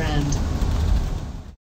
brand.